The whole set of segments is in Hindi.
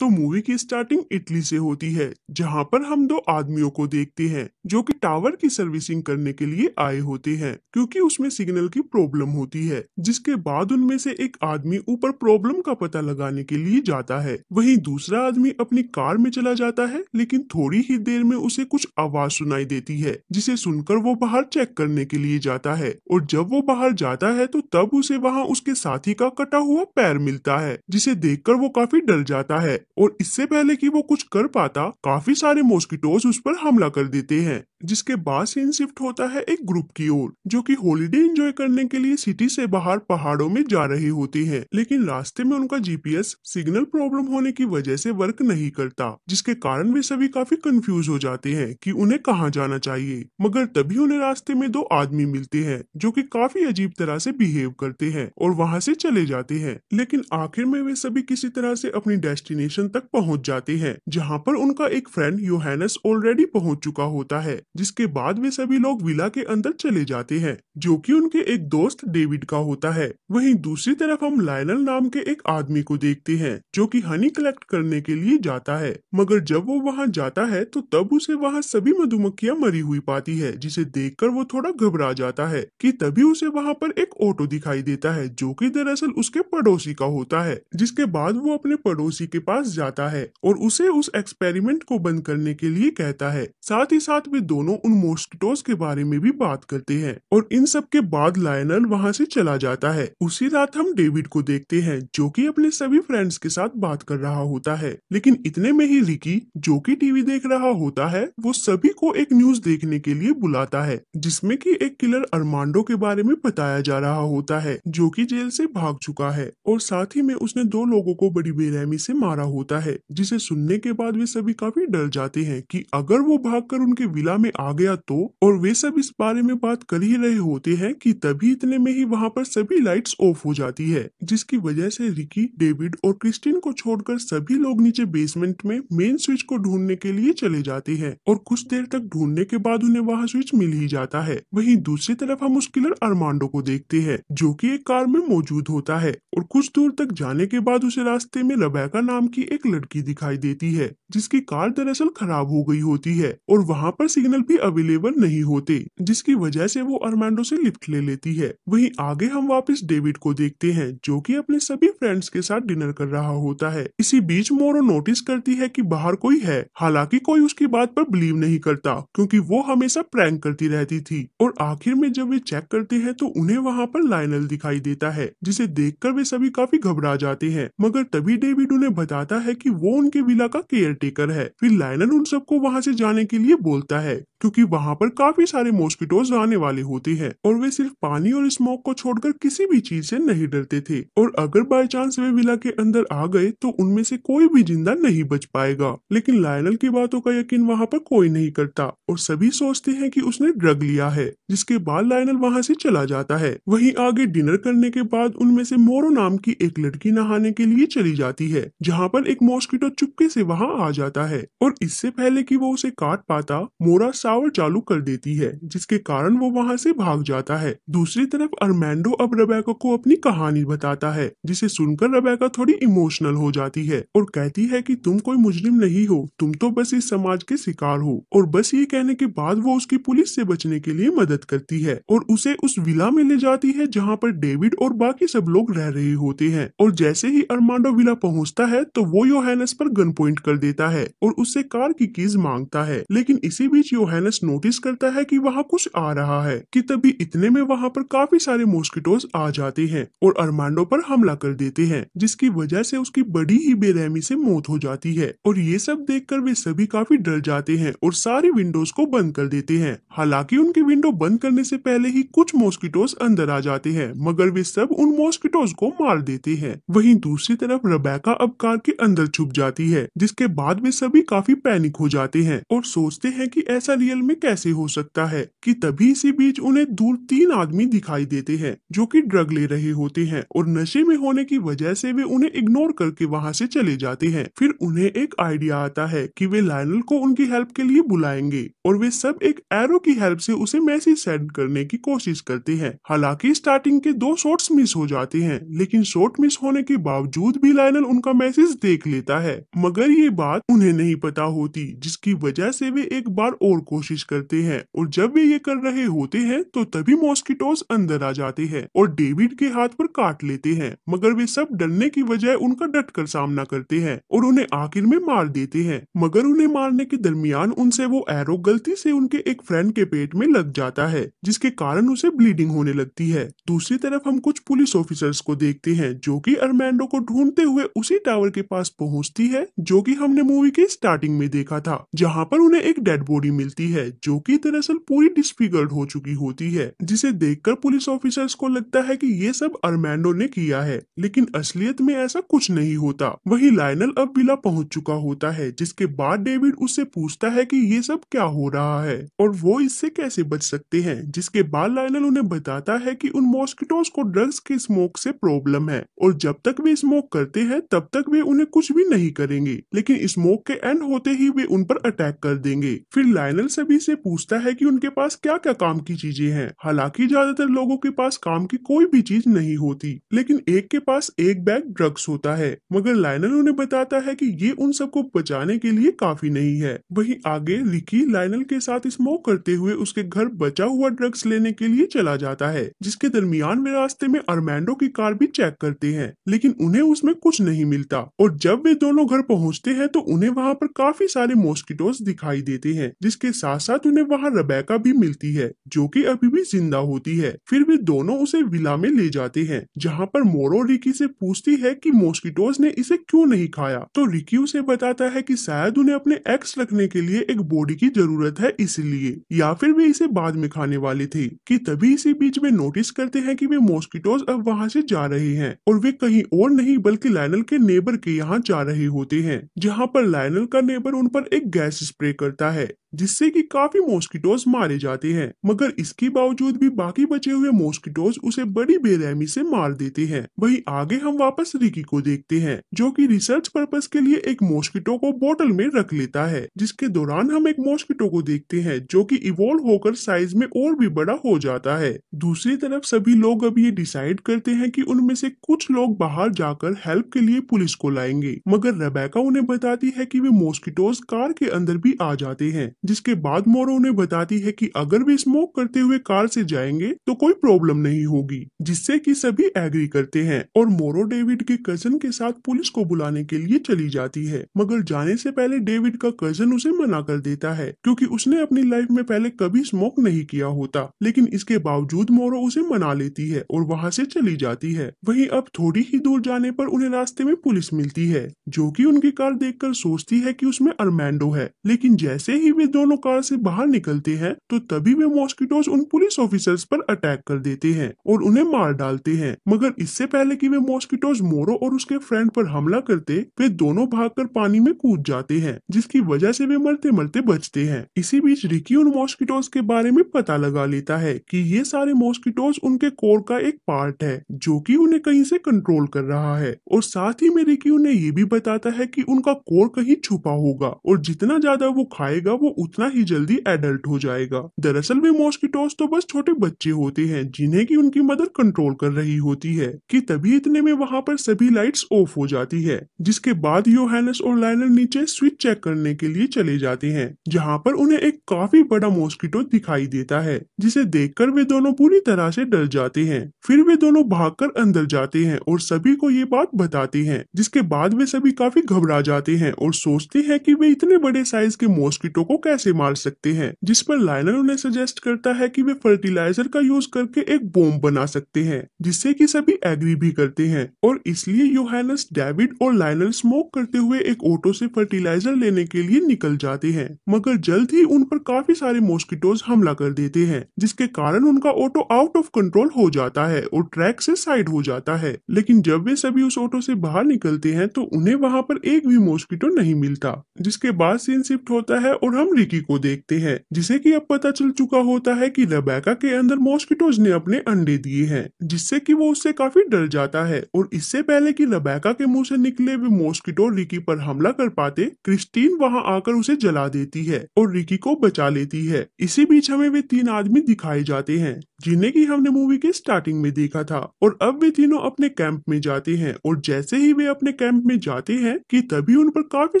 तो मूवी की स्टार्टिंग इटली से होती है, जहाँ पर हम दो आदमियों को देखते हैं, जो कि टावर की सर्विसिंग करने के लिए आए होते हैं, क्योंकि उसमें सिग्नल की प्रॉब्लम होती है, जिसके बाद उनमें से एक आदमी ऊपर प्रॉब्लम का पता लगाने के लिए जाता है। वहीं दूसरा आदमी अपनी कार में चला जाता है, लेकिन थोड़ी ही देर में उसे कुछ आवाज़ सुनाई देती है, जिसे सुनकर वो बाहर चेक करने के लिए जाता है, और जब वो बाहर जाता है तो तब उसे वहाँ उसके साथी का कटा हुआ पैर मिलता है, जिसे देखकर वो काफ़ी डर जाता है। और इससे पहले कि वो कुछ कर पाता, काफ़ी सारे मॉस्किटोज उस पर हमला कर देते हैं, जिसके बाद सीन शिफ्ट होता है एक ग्रुप की ओर, जो कि हॉलीडे एंजॉय करने के लिए सिटी से बाहर पहाड़ों में जा रहे होते हैं। लेकिन रास्ते में उनका जीपीएस सिग्नल प्रॉब्लम होने की वजह से वर्क नहीं करता, जिसके कारण वे सभी काफ़ी कंफ्यूज हो जाते हैं कि उन्हें कहाँ जाना चाहिए। मगर तभी उन्हें रास्ते में दो आदमी मिलते हैं, जो की काफ़ी अजीब तरह से बिहेव करते हैं और वहाँ से चले जाते हैं। लेकिन आखिर में वे सभी किसी तरह से अपनी डेस्टिनेशन तक पहुँच जाते हैं, जहाँ पर उनका एक फ्रेंड योहानस ऑलरेडी पहुँच चुका होता है, जिसके बाद वे सभी लोग विला के अंदर चले जाते हैं, जो कि उनके एक दोस्त डेविड का होता है। वहीं दूसरी तरफ़ हम लायनल नाम के एक आदमी को देखते हैं, जो कि हनी कलेक्ट करने के लिए जाता है, मगर जब वो वहाँ जाता है तो तब उसे वहाँ सभी मधुमक्खियाँ मरी हुई पाती है, जिसे देखकर वो थोड़ा घबरा जाता है कि तभी उसे वहाँ पर एक ऑटो दिखाई देता है, जो कि दरअसल उसके पड़ोसी का होता है, जिसके बाद वो अपने पड़ोसी के पास जाता है और उसे उस एक्सपेरिमेंट को बंद करने के लिए कहता है। साथ ही साथ वे दोनों उन मॉस्किटोज के बारे में भी बात करते हैं और इन सब के बाद लायनल वहाँ से चला जाता है। उसी रात हम डेविड को देखते हैं जो कि अपने सभी फ्रेंड्स के साथ बात कर रहा होता है। लेकिन इतने में ही रिकी, जो कि टीवी देख रहा होता है, वो सभी को एक न्यूज़ देखने के लिए बुलाता है, जिसमें कि एक किलर अरमांडो के बारे में बताया जा रहा होता है, जो कि जेल से भाग चुका है। और साथ ही में उसने दो लोगों को बड़ी बेरहमी से मारा होता है, जिसे सुनने के बाद वे सभी काफ़ी डर जाते हैं कि अगर वो भागकर उनके विला में आ गया तो और वे सब इस बारे में बात कर ही रहे होते हैं कि तभी इतने में ही वहाँ पर सभी लाइट्स ऑफ़ हो जाती है, जिसकी वजह से रिकी, डेविड और क्रिस्टिन को छोड़कर सभी लोग नीचे बेसमेंट में मेन स्विच को ढूँढने के लिए चले जाते हैं, और कुछ देर तक ढूँढने के बाद उन्हें वहाँ स्विच मिल ही जाता है। वहीं दूसरी तरफ़ हम उस किलर अरमांडो को देखते हैं, जो कि एक कार में मौजूद होता है, और कुछ दूर तक जाने के बाद उसे रास्ते में रबैका नाम की एक लड़की दिखाई देती है, जिसकी कार दरअसल खराब हो गई होती है और वहाँ पर सिग्नल भी अवेलेबल नहीं होते, जिसकी वजह से वो अरमांडो से लिफ्ट ले लेती है। वहीं आगे हम वापस डेविड को देखते हैं, जो कि अपने सभी फ्रेंड्स के साथ डिनर कर रहा होता है। इसी बीच मोरो नोटिस करती है कि बाहर कोई है, हालाँकि कोई उसकी बात पर बिलीव नहीं करता, क्योंकि वो हमेशा प्रैंक करती रहती थी। और आखिर में जब वे चेक करते हैं तो उन्हें वहाँ पर लाइनल दिखाई देता है, जिसे देखकर वे सभी काफ़ी घबरा जाते हैं। मगर तभी डेविड उन्हें बताता है कि वो उनके विला का केयर टेकर है। फिर लाइनन उन सबको वहाँ से जाने के लिए बोलता है। क्योंकि वहाँ पर काफ़ी सारे मॉस्किटोज आने वाले होते हैं और वे सिर्फ़ पानी और स्मोक को छोड़कर किसी भी चीज़ से नहीं डरते थे। और अगर बाय चांस वे विला के अंदर आ गए तो उनमें से कोई भी ज़िंदा नहीं बच पाएगा। लेकिन लायनल की बातों का यकीन वहाँ पर कोई नहीं करता और सभी सोचते हैं कि उसने ड्रग लिया है, जिसके बाद लायनल वहाँ से चला जाता है। वहीं आगे डिनर करने के बाद उनमें से मोरो नाम की एक लड़की नहाने के लिए चली जाती है, जहाँ पर एक मॉस्किटो चुपके से वहाँ आ जाता है। और इससे पहले की वो उसे काट पाता, मोरा शावर चालू कर देती है, जिसके कारण वो वहाँ से भाग जाता है। दूसरी तरफ़ अरमैंडो अब रबैका को अपनी कहानी बताता है, जिसे सुनकर रबैका थोड़ी इमोशनल हो जाती है और कहती है कि तुम कोई मुजरिम नहीं हो, तुम तो बस इस समाज के शिकार हो। और बस ये कहने के बाद वो उसकी पुलिस से बचने के लिए मदद करती है और उसे उस विला में ले जाती है, जहाँ पर डेविड और बाकी सब लोग रह रहे होते हैं। और जैसे ही अरमांडो विला पहुँचता है तो वो योहानस पर गन पॉइंट कर देता है और उससे कार की कीज माँगता है। लेकिन इसी बीच योहानस नोटिस करता है कि वहाँ कुछ आ रहा है, कि तभी इतने में वहाँ पर काफ़ी सारे मॉस्किटोज आ जाते हैं और अरमांडो पर हमला कर देते हैं, जिसकी वजह से उसकी बड़ी ही बेरहमी से मौत हो जाती है। और ये सब देखकर वे सभी काफ़ी डर जाते हैं और सारी विंडोज़ को बंद कर देते हैं। हालाँकि उनकी विंडो बंद करने से पहले ही कुछ मॉस्किटोज अंदर आ जाते हैं, मगर वे सब उन मॉस्किटोज को मार देते हैं। वहीं दूसरी तरफ़ रबैका अब कार के अंदर छुप जाती है, जिसके बाद वे सभी काफ़ी पैनिक हो जाते हैं और सोचते हैं कि ऐसा रियल में कैसे हो सकता है कि तभी इसी बीच उन्हें दूर तीन आदमी दिखाई देते हैं, जो कि ड्रग ले रहे होते हैं और नशे में होने की वजह से वे उन्हें इग्नोर करके वहाँ से चले जाते हैं। फिर उन्हें एक आइडिया आता है कि वे लाइनल को उनकी हेल्प के लिए बुलाएँगे और वे सब एक एरो की हेल्प से उसे मैसेज सेंड करने की कोशिश करते हैं। हालाँकि स्टार्टिंग के दो शॉट्स मिस हो जाते हैं, लेकिन शॉट मिस होने के बावजूद भी लाइनल उनका मैसेज देख लेता है। मगर ये बात उन्हें नहीं पता होती, जिसकी वजह से वे एक बार और कोशिश करते हैं और जब वे ये कर रहे होते हैं तो तभी मॉस्किटोज अंदर आ जाते हैं और डेविड के हाथ पर काट लेते हैं। मगर वे सब डरने की बजाय उनका डट कर सामना करते हैं और उन्हें आखिर में मार देते हैं। मगर उन्हें मारने के दरमियान उनसे वो एरो गलती से उनके एक फ्रेंड के पेट में लग जाता है, जिसके कारण उसे ब्लीडिंग होने लगती है। दूसरी तरफ़ हम कुछ पुलिस ऑफिसर्स को देखते हैं, जो कि अरमैंडो को ढूंढते हुए उसी टावर के पास पहुँचती है, जो कि हमने मूवी के स्टार्टिंग में देखा था, जहाँ पर उन्हें एक डेड बॉडी मिलती है, जो कि दरअसल पूरी डिस्फिगर्ड हो चुकी होती है, जिसे देखकर पुलिस ऑफिसर्स को लगता है कि ये सब अरमैंडो ने किया है, लेकिन असलियत में ऐसा कुछ नहीं होता। वही लाइनल अब विला पहुँच चुका होता है, जिसके बाद डेविड उससे पूछता है कि ये सब क्या हो रहा है, और वो इससे कैसे बच सकते हैं, जिसके बाद लाइनल उन्हें बताता है कि उन मॉस्किटोज को ड्रग्स के स्मोक से प्रॉब्लम है, और जब तक वे स्मोक करते हैं, तब तक वे उन्हें कुछ भी नहीं करेंगे, लेकिन स्मोक के एंड होते ही वे उन पर अटैक कर देंगे। फिर लाइनल सभी से पूछता है कि उनके पास क्या क्या काम की चीज़ें हैं। हालाँकि ज़्यादातर लोगों के पास काम की कोई भी चीज़ नहीं होती, लेकिन एक के पास एक बैग ड्रग्स होता है, मगर लाइनल उन्हें बताता है कि ये उन सबको बचाने के लिए काफ़ी नहीं है। वही आगे रिकी लाइनल के साथ स्मोक करते हुए उसके घर बचा हुआ ड्रग्स लेने के लिए चला जाता है, जिसके दरमियान वे रास्ते में अरमैंडो की कार भी चेक करते हैं, लेकिन उन्हें उसमें कुछ नहीं मिलता। और जब वे दोनों घर पहुँचते हैं तो उन्हें वहाँ पर काफ़ी सारे मॉस्किटोज दिखाई देते हैं, जिसके साथ साथ उन्हें वहाँ रबैका भी मिलती है, जो कि अभी भी ज़िंदा होती है। फिर वे दोनों उसे विला में ले जाते हैं, जहाँ पर मोरो रिकी से पूछती है कि मॉस्किटोज ने इसे क्यों नहीं खाया? तो रिकी उसे बताता है कि शायद उन्हें अपने एक्स रखने के लिए एक बॉडी की ज़रूरत है इसलिए, या फिर वे इसे बाद में खाने वाले थे, कि तभी इसी बीच में नोटिस करते हैं कि वे मॉस्किटोज अब वहाँ से जा रहे हैं, और वे कहीं और नहीं बल्कि लाइनल के नेबर के यहाँ जा रहे होते हैं, जहाँ पर लाइनल का नेबर उन पर एक गैस स्प्रे करता है। जिससे कि काफ़ी मॉस्किटोज मारे जाते हैं। मगर इसके बावजूद भी बाकी बचे हुए मॉस्किटोज उसे बड़ी बेरहमी से मार देते हैं। वही आगे हम वापस रिकी को देखते हैं, जो कि रिसर्च पर्पस के लिए एक मॉस्किटो को बोतल में रख लेता है, जिसके दौरान हम एक मॉस्किटो को देखते हैं, जो कि इवोल्व होकर साइज़ में और भी बड़ा हो जाता है। दूसरी तरफ़ सभी लोग अब ये डिसाइड करते हैं कि उनमें से कुछ लोग बाहर जाकर हेल्प के लिए पुलिस को लाएँगे। मगर रबैका उन्हें बताती है कि वे मॉस्किटोज कार के अंदर भी आ जाते हैं। जिसके बाद मोरो उन्हें बताती है कि अगर वे स्मोक करते हुए कार से जाएँगे तो कोई प्रॉब्लम नहीं होगी, जिससे कि सभी एग्री करते हैं और मोरो डेविड के कज़न के साथ पुलिस को बुलाने के लिए चली जाती है। मगर जाने से पहले डेविड का कज़न उसे मना कर देता है, क्योंकि उसने अपनी लाइफ में पहले कभी स्मोक नहीं किया होता, लेकिन इसके बावजूद मोरो उसे मना लेती है और वहाँ से चली जाती है। वही अब थोड़ी ही दूर जाने पर उन्हें रास्ते में पुलिस मिलती है, जो कि उनकी कार देखकर सोचती है कि उसमें अरमैंडो है, लेकिन जैसे ही वे दोनों कार से बाहर निकलते हैं तो तभी वे मॉस्किटोज उन पुलिस ऑफिसर्स पर अटैक कर देते हैं और उन्हें मार डालते हैं। मगर इससे पहले कि वे मॉस्किटोज मोरो और उसके फ्रेंड पर हमला करते, वे दोनों भागकर पानी में कूद जाते हैं, जिसकी वजह से वे मरते मरते बचते हैं। इसी बीच रिकी उन मॉस्किटोज के बारे में पता लगा लेता है कि ये सारे मॉस्किटोज उनके कोर का एक पार्ट है, जो कि उन्हें कहीं से कंट्रोल कर रहा है। और साथ ही में रिकी उन्हें ये भी बताता है कि उनका कोर कहीं छुपा होगा और जितना ज़्यादा वो खाएगा, वो उतना ही जल्दी एडल्ट हो जाएगा। दरअसल वे मॉस्किटोज तो बस छोटे बच्चे होते हैं, जिन्हें की उनकी मदर कंट्रोल कर रही होती है, कि तभी इतने में वहाँ पर सभी लाइट्स ऑफ़ हो जाती है, जिसके बाद योहानस और लाइनर नीचे स्विच चेक करने के लिए चले जाते हैं, जहाँ पर उन्हें एक काफ़ी बड़ा मॉस्किटो दिखाई देता है, जिसे देखकर वे दोनों पूरी तरह से डर जाते हैं। फिर वे दोनों भागकर अंदर जाते हैं और सभी को ये बात बताते हैं, जिसके बाद वे सभी काफ़ी घबरा जाते हैं और सोचते हैं कि वे इतने बड़े साइज़ के मॉस्किटो को कैसे मार सकते हैं, जिस पर लाइनर उन्हें सजेस्ट करता है कि वे फर्टिलाइज़र का यूज़ करके एक बोम बना सकते हैं, जिससे कि सभी एग्री भी करते हैं। और इसलिए योहानस डेविड और लाइनर स्मोक करते हुए एक ऑटो से फर्टिलाइज़र लेने के लिए निकल जाते हैं। मगर जल्द ही उन पर काफ़ी सारे मॉस्किटोज हमला कर देते हैं, जिसके कारण उनका ऑटो आउट ऑफ़ कंट्रोल हो जाता है और ट्रैक से साइड हो जाता है। लेकिन जब वे सभी उस ऑटो से बाहर निकलते हैं तो उन्हें वहाँ पर एक भी मॉस्किटो नहीं मिलता, जिसके बाद सीन शिफ्ट होता है और हम रिकी को देखते हैं, जिसे कि अब पता चल चुका होता है कि रबैका के अंदर मॉस्किटोज ने अपने अंडे दिए हैं, जिससे कि वो उससे काफ़ी डर जाता है। और इससे पहले कि रबैका के मुँह से निकले हुए मॉस्किटो रिकी पर हमला कर पाते, क्रिस्टीन वहाँ आकर उसे जला देती है और रिकी को बचा लेती है। इसी बीच हमें वे तीन आदमी दिखाए जाते हैं जिन्हें की हमने मूवी के स्टार्टिंग में देखा था। और अब वे तीनों अपने कैंप में जाते हैं। और जैसे ही वे अपने कैंप में जाते हैं कि तभी उन पर काफ़ी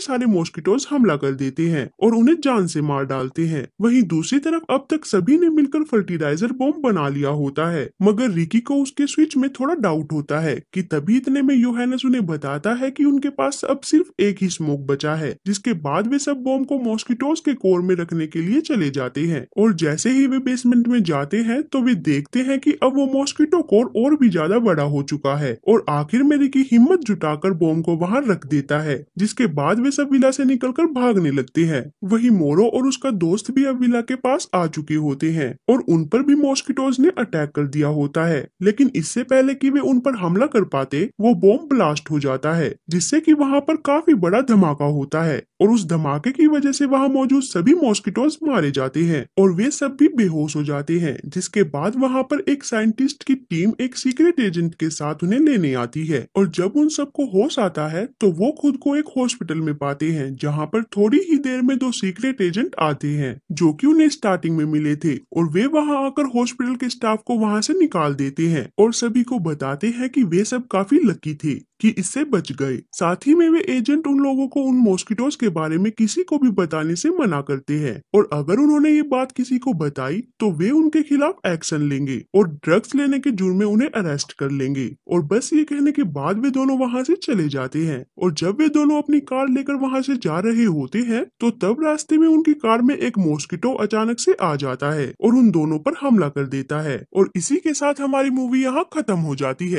सारे मॉस्किटोज हमला कर देते हैं और उन्हें जान से मार डालते हैं। वहीं दूसरी तरफ़ अब तक सभी ने मिलकर फर्टिलाइज़र बॉम्ब बना लिया होता है। मगर रिकी को उसके स्विच में थोड़ा डाउट होता है कि तभी इतने में योहानस उन्हें बताता है कि उनके पास अब सिर्फ़ एक ही स्मोक बचा है, जिसके बाद वे सब बॉम्ब को मॉस्किटोज के कोर में रखने के लिए चले जाते हैं। और जैसे ही वे बेसमेंट में जाते हैं तो वे देखते हैं कि अब वो मॉस्किटो कोर और भी ज़्यादा बड़ा हो चुका है और आखिर में रिकी हिम्मत जुटाकर बॉम्ब को वहाँ रख देता है, जिसके बाद वे सब विला से निकलकर भागने लगते हैं। वही मोरो और उसका दोस्त भी अब विला के पास आ चुके होते हैं और उन पर भी मॉस्किटोज ने अटैक कर दिया होता है। लेकिन इससे पहले की वे उन पर हमला कर पाते, वो बॉम्ब ब्लास्ट हो जाता है, जिससे कि वहाँ पर काफ़ी बड़ा धमाका होता है। और उस धमाके की वजह से वहाँ मौजूद सभी मॉस्किटोज मारे जाते हैं और वे सब भी बेहोश हो जाते हैं, जिसके बाद वहाँ पर एक साइंटिस्ट की टीम एक सीक्रेट एजेंट के साथ उन्हें लेने आती है। और जब उन सबको होश आता है तो वो खुद को एक हॉस्पिटल में पाते हैं, जहाँ पर थोड़ी ही देर में दो सीक्रेट एजेंट आते हैं, जो की उन्हें स्टार्टिंग में मिले थे। और वे वहाँ आकर हॉस्पिटल के स्टाफ को वहाँ से निकाल देते हैं और सभी को बताते हैं कि वे सब काफ़ी लकी थे। कि इससे बच गए। साथ ही में वे एजेंट उन लोगों को उन मॉस्किटोज के बारे में किसी को भी बताने से मना करते हैं। और अगर उन्होंने ये बात किसी को बताई तो वे उनके खिलाफ एक्शन लेंगे और ड्रग्स लेने के जुर्म में उन्हें अरेस्ट कर लेंगे। और बस ये कहने के बाद वे दोनों वहाँ से चले जाते हैं। और जब वे दोनों अपनी कार लेकर वहाँ से जा रहे होते हैं तो तब रास्ते में उनकी कार में एक मॉस्किटो अचानक से आ जाता है और उन दोनों पर हमला कर देता है। और इसी के साथ हमारी मूवी यहाँ खत्म हो जाती है।